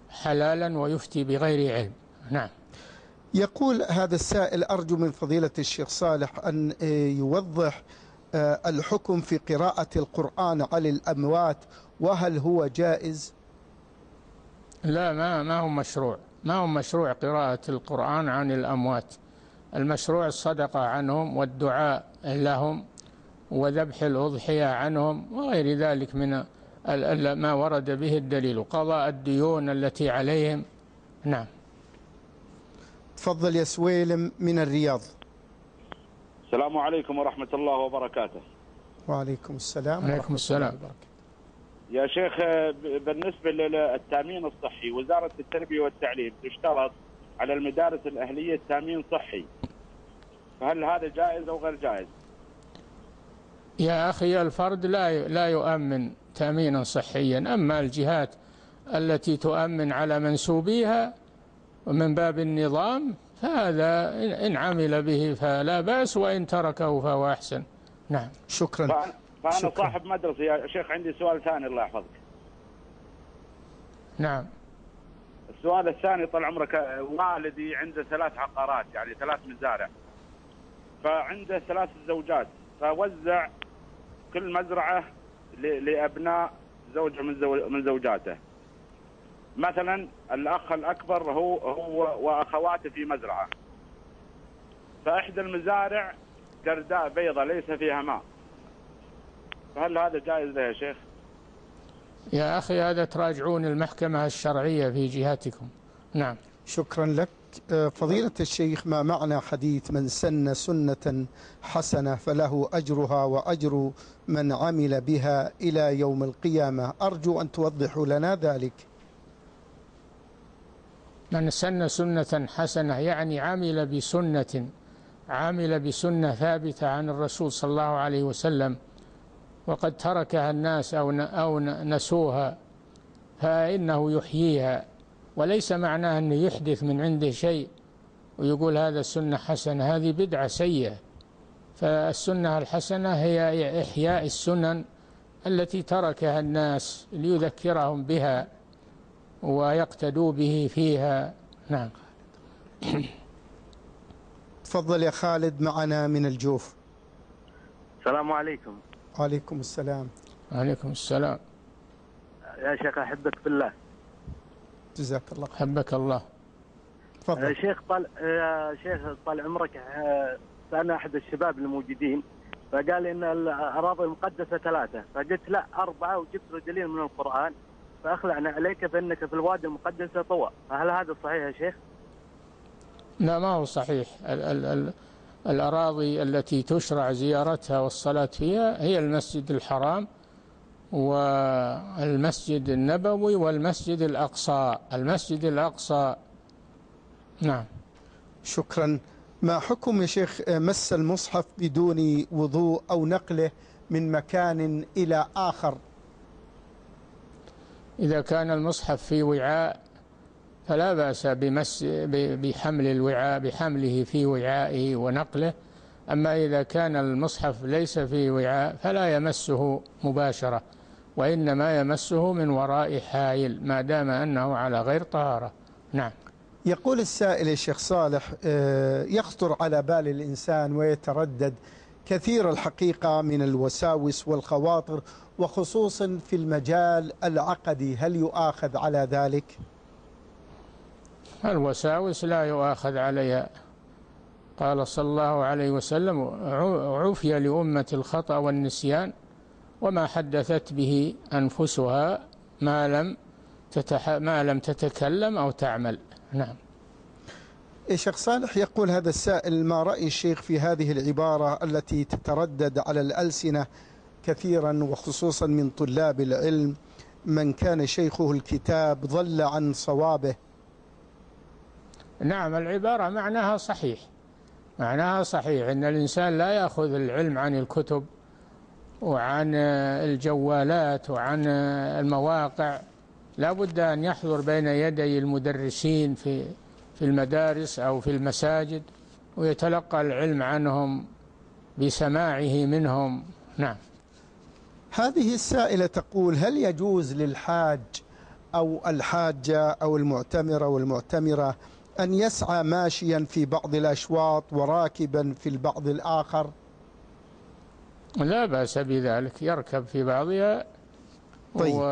حلالا ويفتي بغير علم. نعم. يقول هذا السائل أرجو من فضيلة الشيخ صالح أن آه، يوضح آه، الحكم في قراءة القرآن على الأموات وهل هو جائز؟ لا ما ما هو مشروع. ما هو مشروع قراءة القرآن عن الأموات؟ المشروع الصدقة عنهم والدعاء لهم وذبح الأضحية عنهم وغير ذلك من ما ورد به الدليل. قضاء الديون التي عليهم. نعم. تفضل يا سويلم من الرياض. السلام عليكم ورحمة الله وبركاته. وعليكم السلام عليكم ورحمة السلام. يا شيخ بالنسبة للتأمين الصحي وزارة التربية والتعليم تشترط على المدارس الأهلية تأمين صحي. فهل هذا جائز أو غير جائز؟ يا أخي الفرد لا لا يؤمن تأمينا صحيا. أما الجهات التي تؤمن على منسوبيها ومن باب النظام فهذا إن- إن عمل به فلا بأس وإن تركه فهو أحسن. نعم. شكرا. فأنا, فأنا شكراً. صاحب مدرسة يا شيخ عندي سؤال ثاني الله يحفظك. نعم. السؤال الثاني طال عمرك والدي عنده ثلاث عقارات يعني ثلاث مزارع فعنده ثلاث زوجات فوزع كل مزرعة ل- لأبناء زوجة من زو- من زوجاته. مثلا الأخ الأكبر هو هو وأخواته في مزرعة. فإحدى المزارع جرداء بيضة ليس فيها ماء. فهل هذا جائز يا شيخ؟ يا أخي هذا تراجعون المحكمة الشرعية في جهاتكم. نعم. شكرا لك. آه، فضيلة الشيخ ما معنى حديث من سن سنة حسنة فله أجرها وأجر من عمل بها إلى يوم القيامة؟ أرجو أن توضحوا لنا ذلك. من سن سنة حسنة يعني عمل بسنة عمل بسنة ثابتة عن الرسول صلى الله عليه وسلم وقد تركها الناس أو أو نسوها فإنه يحييها. وليس معناه أنه يحدث من عنده شيء ويقول هذا السنة حسنة هذه بدعة سيئة. فالسنة الحسنة هي إحياء السنن التي تركها الناس ليذكرهم بها. ويقتدوا به فيها. نعم. تفضل يا خالد معنا من الجوف. السلام عليكم. وعليكم السلام. عليكم السلام. يا شيخ أحبك بالله. جزاك الله حبك الله. يا تفضل شيخ طال يا شيخ طال عمرك آه، سألنا أحد الشباب الموجودين. فقال إن الأراضي المقدسة ثلاثة. فقلت لا أربعة وجبت دليل من القرآن. فأخلعنا عليك فإنك في الوادي المقدس طوى. هل هذا صحيح يا شيخ؟ لا ما هو صحيح. ال ال ال الأراضي التي تشرع زيارتها والصلاة فيها هي المسجد الحرام والمسجد النبوي والمسجد الأقصى. المسجد الأقصى. نعم. شكرا. ما حكم يا شيخ مس المصحف بدون وضوء أو نقله من مكان إلى آخر؟ إذا كان المصحف في وعاء فلا بأس بمس بحمل الوعاء بحمله في وعائه ونقله. أما إذا كان المصحف ليس في وعاء فلا يمسه مباشرة وإنما يمسه من وراء حائل ما دام أنه على غير طهارة. نعم. يقول السائل يا شيخ صالح آه، يخطر على بال الإنسان ويتردد كثير الحقيقة من الوساوس والخواطر وخصوصا في المجال العقدي. هل يؤاخذ على ذلك؟ الوساوس لا يؤاخذ عليها. قال صلى الله عليه وسلم "عو- عفي لأمة الخطأ والنسيان وما حدثت به أنفسها ما لم تتح... ما لم تتكلم أو تعمل. نعم. يا شيخ صالح يقول هذا السائل ما رأي الشيخ في هذه العبارة التي تتردد على الألسنة كثيرا وخصوصا من طلاب العلم؟ من كان شيخه الكتاب ضل عن صوابه؟ نعم العبارة معناها صحيح. معناها صحيح أن الإنسان لا يأخذ العلم عن الكتب وعن الجوالات وعن المواقع. لا بد أن يحضر بين يدي المدرسين في في المدارس أو في المساجد ويتلقى العلم عنهم بسماعه منهم. نعم. هذه السائلة تقول هل يجوز للحاج أو الحاجة أو المعتمرة والمعتمرة أن يسعى ماشيا في بعض الأشواط وراكبا في البعض الآخر؟ لا بأس بذلك يركب في بعضها طيب. و...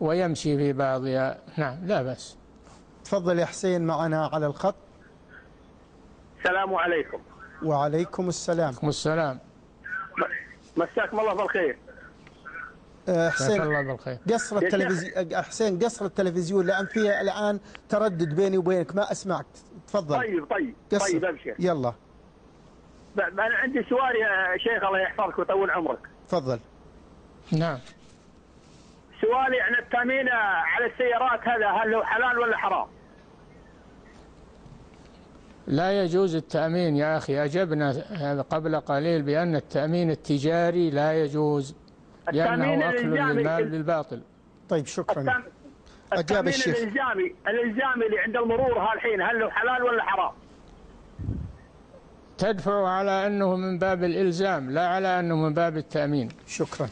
ويمشي في بعضها. نعم لا بأس. تفضل يا حسين معنا على الخط. السلام عليكم. وعليكم السلام. عليكم السلام. مساكم الله بالخير. آه، حسين الله بالخير. قصر. التلفزيون حسين قصر التلفزيون لأن فيها الآن تردد بيني وبينك ما أسمعك. تفضل. طيب طيب قصر. طيب ابشر يلا. أنا عندي سؤال يا شيخ الله يحفظك ويطول عمرك. تفضل. نعم. سؤالي عن التامين على السيارات هذا هل هو حلال ولا حرام؟ لا يجوز التأمين يا أخي أجبنا هذا قبل قليل بأن التأمين التجاري لا يجوز التأمين لأنه أكل الإلزامي للمال بالباطل طيب شكرا التام- أجاب التأمين الشيخ. الإلزامي الإلزامي اللي عند المرور هالحين هل هو حلال ولا حرام؟ تدفع على أنه من باب الإلزام لا على أنه من باب التأمين شكرا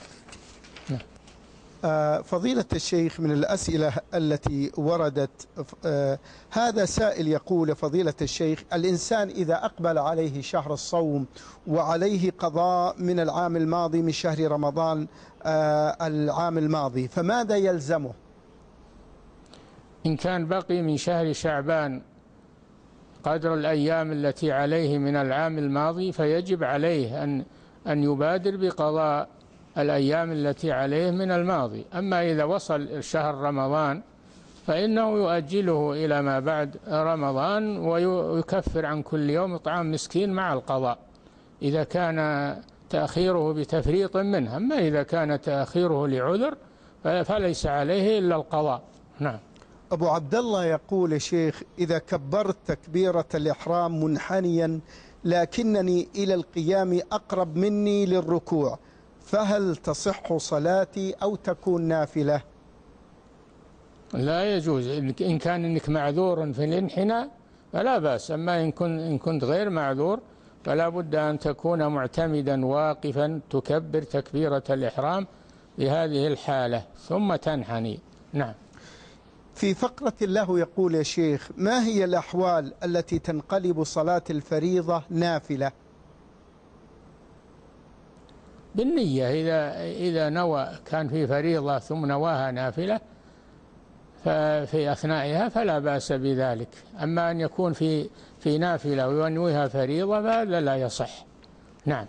فضيلة الشيخ من الأسئلة التي وردت آه، هذا سائل يقول فضيلة الشيخ الإنسان إذا أقبل عليه شهر الصوم وعليه قضاء من العام الماضي من شهر رمضان آه، العام الماضي فماذا يلزمه؟ إن كان بقي من شهر شعبان قدر الأيام التي عليه من العام الماضي فيجب عليه أن أن يبادر بقضاء الأيام التي عليه من الماضي. أما إذا وصل شهر رمضان فإنه يؤجله إلى ما بعد رمضان ويكفر عن كل يوم إطعام مسكين مع القضاء إذا كان تأخيره بتفريط منه. أما إذا كان تأخيره لعذر فليس عليه إلا القضاء. نعم. أبو عبد الله يقول يا شيخ إذا كبرت تكبيرة الإحرام منحنيا لكنني إلى القيام أقرب مني للركوع. فهل تصح صلاتي أو تكون نافلة؟ لا يجوز. إن كان إنك معذور في الانحناء فلا بأس. أما إن كنت إن كنت غير معذور فلا بد أن تكون معتمدا واقفا تكبر تكبيرة الإحرام بهذه الحالة. ثم تنحني. نعم. في فقرة الله يقول يا شيخ ما هي الأحوال التي تنقلب صلاة الفريضة نافلة؟ بالنية إذا إذا نوى كان في فريضة ثم نواها نافلة ففي أثنائها فلا بأس بذلك. أما أن يكون في في نافلة وينويها فريضة فهذا لا يصح. نعم.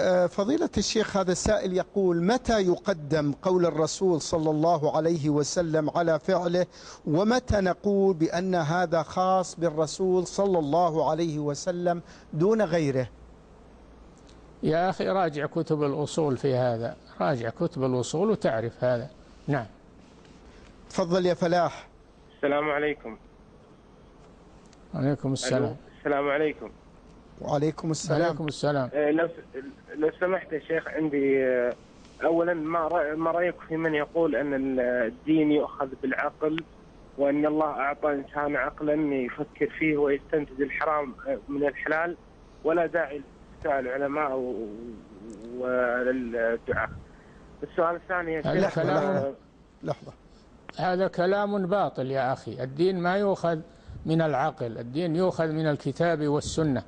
آه، فضيلة الشيخ هذا السائل يقول متى يقدم قول الرسول صلى الله عليه وسلم على فعله؟ ومتى نقول بأن هذا خاص بالرسول صلى الله عليه وسلم دون غيره؟ يا أخي راجع كتب الأصول في هذا. راجع كتب الأصول وتعرف هذا. نعم. تفضل يا فلاح. السلام عليكم. عليكم السلام. السلام عليكم. وعليكم السلام. عليكم السلام. آه، لو لو سمحت يا شيخ عندي آه، اولا ما ما رأيك في من يقول أن ال- الدين يؤخذ بالعقل وأن الله أعطى إنسان عقلا يفكر فيه ويستنتج الحرام آه، من الحلال؟ ولا داعي لسؤال العلماء و- وللدعاء. السؤال الثاني يا هذا شيخ كلام- آه، لحظة. هذا كلام باطل يا أخي. الدين ما يؤخذ من العقل الدين يؤخذ من الكتاب والسنة.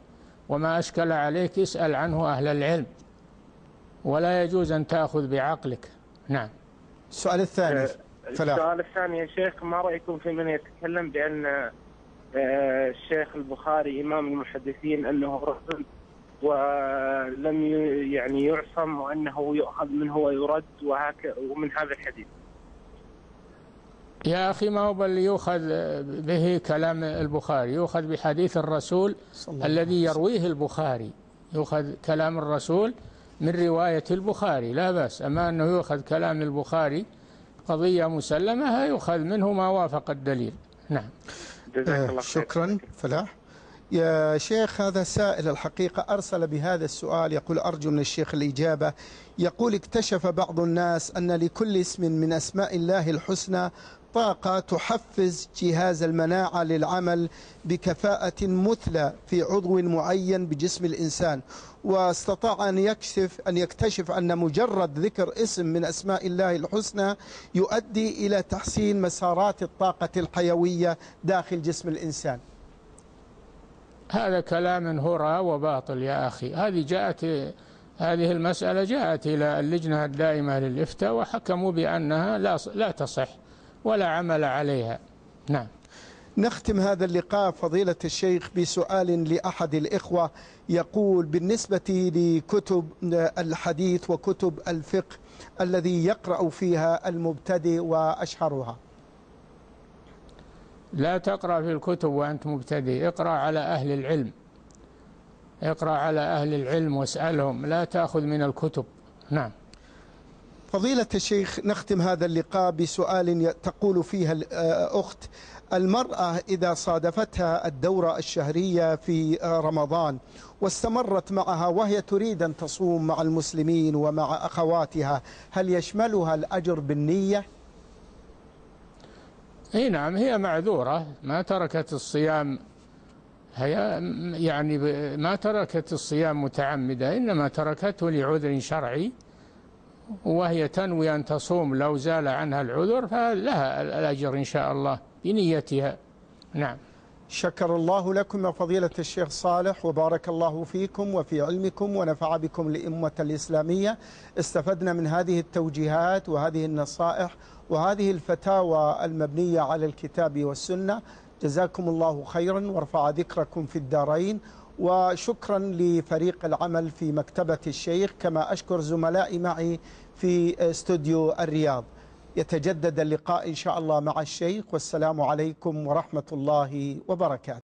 وما أشكل عليك اسأل عنه أهل العلم. ولا يجوز أن تأخذ بعقلك. نعم. السؤال الثاني فلاح السؤال الثاني يا شيخ ما رأيكم في من يتكلم بأن آه، الشيخ البخاري إمام المحدثين أنه رجل ولم يعني يعصم وأنه يؤخذ منه ويرد وهكذا ومن هذا الحديث. يا أخي ما هو بل يؤخذ به كلام البخاري؟ يؤخذ بحديث الرسول صلى الله الذي عليه وسلم. يرويه البخاري. يؤخذ كلام الرسول من رواية البخاري. لا بأس. أما أنه يؤخذ كلام البخاري قضية مسلمة يؤخذ منه ما وافق الدليل. نعم. جزاك آه، الله خير. شكرا. فلاح. يا شيخ هذا سائل الحقيقة أرسل بهذا السؤال يقول أرجو من الشيخ الإجابة. يقول اكتشف بعض الناس أن لكل اسم من أسماء الله الحسنى طاقة تحفز جهاز المناعة للعمل بكفاءة مثلى في عضو معين بجسم الإنسان واستطاع أن يكشف أن يكتشف أن مجرد ذكر اسم من أسماء الله الحسنى يؤدي إلى تحسين مسارات الطاقة الحيوية داخل جسم الإنسان. هذا كلام هرى وباطل يا أخي. هذه جاءت هذه المسألة جاءت إلى اللجنة الدائمة للإفتاء وحكموا بأنها لا لا تصح ولا عمل عليها. نعم. نختم هذا اللقاء فضيلة الشيخ بسؤال لأحد الإخوة يقول بالنسبة لكتب الحديث وكتب الفقه الذي يقرأ فيها المبتدئ وأشهرها لا تقرأ في الكتب وأنت مبتدئ اقرأ على أهل العلم. اقرأ على أهل العلم واسألهم لا تأخذ من الكتب. نعم. فضيلة الشيخ نختم هذا اللقاء بسؤال تقول فيها الأخت المرأة إذا صادفتها الدورة الشهرية في رمضان واستمرت معها وهي تريد أن تصوم مع المسلمين ومع أخواتها هل يشملها الأجر بالنية؟ إي نعم هي معذورة. ما تركت الصيام هي يعني ما تركت الصيام متعمدة إنما تركته لعذر شرعي وهي تنوي أن تصوم لو زال عنها العذر فلها الأجر إن شاء الله بنيتها. نعم. شكر الله لكم يا فضيلة الشيخ صالح وبارك الله فيكم وفي علمكم ونفع بكم لأمة الإسلامية. استفدنا من هذه التوجيهات وهذه النصائح وهذه الفتاوى المبنية على الكتاب والسنة. جزاكم الله خيرا ورفع ذكركم في الدارين. وشكرا لفريق العمل في مكتبة الشيخ. كما أشكر زملائي معي في استوديو الرياض. يتجدد اللقاء إن شاء الله مع الشيخ. والسلام عليكم ورحمة الله وبركاته.